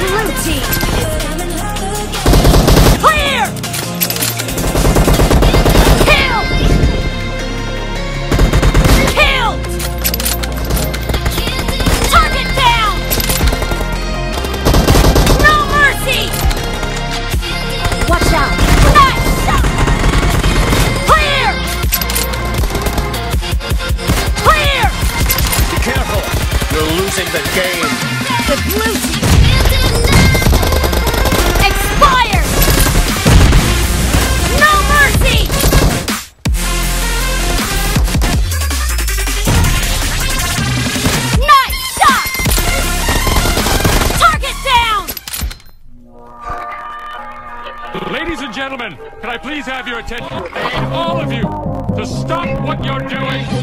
Blue team Clear! Kill! Kill! Target down! No mercy! Watch out! Nice shot! Clear! Clear! Be careful! You're losing the game! The blue Ladies and gentlemen, can I please have your attention? All of you to stop what you're doing.